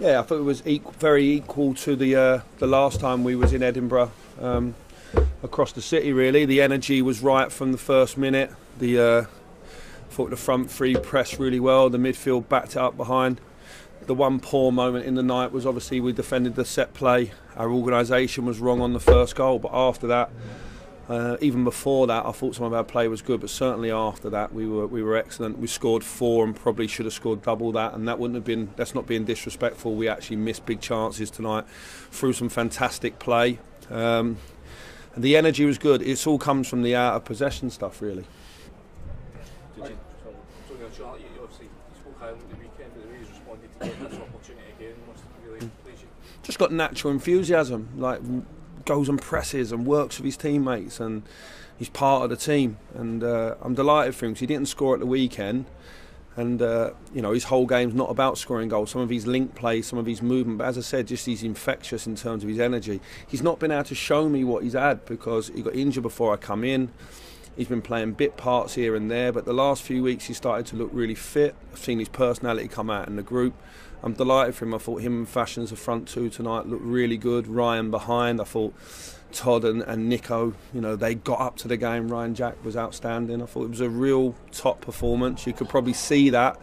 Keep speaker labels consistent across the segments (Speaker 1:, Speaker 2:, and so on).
Speaker 1: Yeah, I thought it was equal, very equal to the uh, the last time we was in Edinburgh. Um, across the city, really, the energy was right from the first minute. The uh, thought the front three pressed really well. The midfield backed it up behind. The one poor moment in the night was obviously we defended the set play. Our organisation was wrong on the first goal, but after that. Uh, even before that, I thought some of our play was good, but certainly after that, we were we were excellent. We scored four and probably should have scored double that, and that wouldn't have been. That's not being disrespectful. We actually missed big chances tonight through some fantastic play. Um, and the energy was good. It all comes from the out of possession stuff, really.
Speaker 2: Did you, Tony you obviously you spoke highly the weekend, but the way he's responded to this opportunity again must really please you.
Speaker 1: Just got natural enthusiasm, like goes and presses and works with his teammates, and he's part of the team. And uh, I'm delighted for him because he didn't score at the weekend. And uh, you know his whole game's not about scoring goals. Some of his link play, some of his movement, but as I said, just he's infectious in terms of his energy. He's not been able to show me what he's had because he got injured before I come in. He's been playing bit parts here and there, but the last few weeks he started to look really fit. I've seen his personality come out in the group. I'm delighted for him. I thought him and Fashions, the front two tonight, looked really good. Ryan behind, I thought Todd and, and Nico, you know, they got up to the game. Ryan Jack was outstanding. I thought it was a real top performance. You could probably see that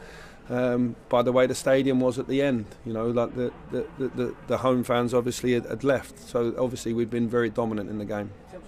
Speaker 1: um, by the way the stadium was at the end. You know, like the the, the, the home fans obviously had, had left. So obviously we'd been very dominant in the game.
Speaker 2: In